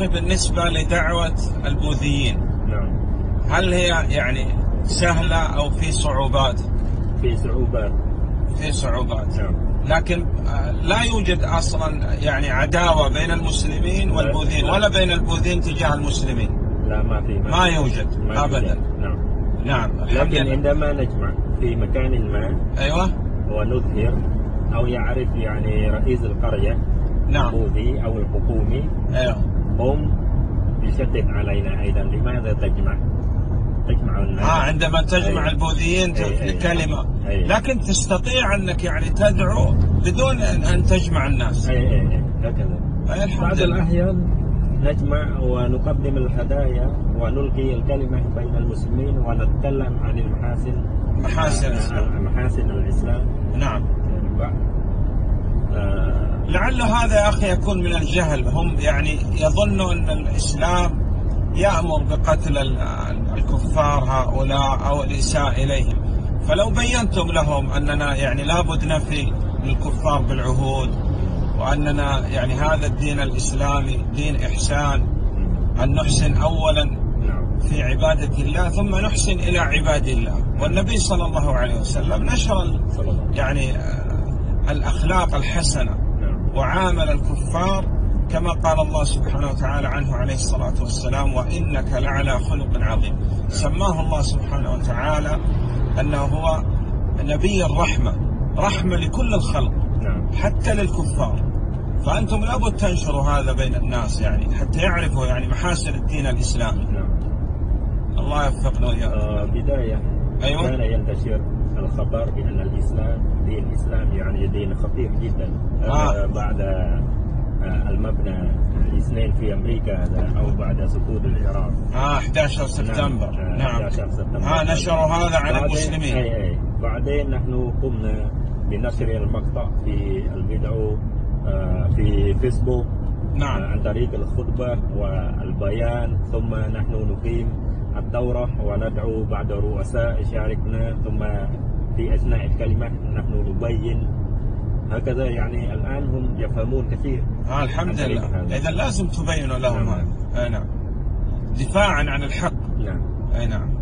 أخي بالنسبة لدعوة البوذيين. نعم. هل هي يعني سهلة أو في صعوبات؟ في صعوبات. في صعوبات. نعم. لكن آه، لا يوجد أصلا يعني عداوة بين المسلمين والبوذيين لا. ولا بين البوذيين تجاه المسلمين. لا ما في ما يوجد ما أبدا. يوجد. نعم. نعم. لكن عندما نجمع في مكان ما أيوة. ونظهر أو يعرف يعني رئيس القرية نعم. البوذي أو الحكومي أيوة. هم يشدد علينا أيضا لماذا تجمع تجمع الناس آه عندما تجمع أي. البوذيين أي- أي. كلمة أي. لكن تستطيع أنك يعني تدعو بدون أن أن تجمع الناس أي أي هكذا بعض الأحيان نجمع ونقدم الهدايا ونلقي الكلمة بين المسلمين ونتكلم عن المحاسن محاسن الإسلام. محاسن الإسلام نعم آه، لعل هذا يا أخي يكون من الجهل. هم يعني يظنوا أن الإسلام يأمر بقتل ال- الكفار هؤلاء أو الإساءة إليهم. فلو بينتم لهم أننا يعني لابد نفي للكفار بالعهود وأننا يعني هذا الدين الإسلامي دين إحسان أن نحسن أولا في عبادة الله ثم نحسن إلى عباد الله. والنبي صلى الله عليه وسلم نشر يعني آه، الأخلاق الحسنة نعم. وعامل الكفار كما قال الله سبحانه وتعالى عنه عليه الصلاة والسلام وإنك لعلى خلق عظيم. سماه الله سبحانه وتعالى أنه هو نبي الرحمة رحمة لكل الخلق نعم. حتى للكفار. فأنتم لابد تنشروا هذا بين الناس يعني حتى يعرفوا يعني محاسن الدين الإسلامي. نعم. الله يوفقنا وإياكم. آه، بداية. أيوة. كان ينتشر الخبر بأن الإسلام دين الإسلام يعني دين خطير جدا. آه. آه. بعد آه، المبنى الاثنين في أمريكا هذا أو بعد سقوط العراق. آه 11 سبتمبر نعم, آه، نعم. 11 سبتمبر. آه نشروا هذا بعدين- المسلمين. أي أي بعدين نحن قمنا بنشر المقطع في الفيديو آه، في فيسبوك آه، نعم عن طريق الخطبة والبيان. ثم نحن نقيم الدورة وندعو بعض الرؤساء يشاركنا ثم في أثناء الكلمة نحن نبين. هكذا يعني الآن هم يفهمون كثير. آه الحمد لله. إذا لازم تبينوا لهم نعم. هذا. أي نعم. دفاعا عن الحق. نعم. أي نعم.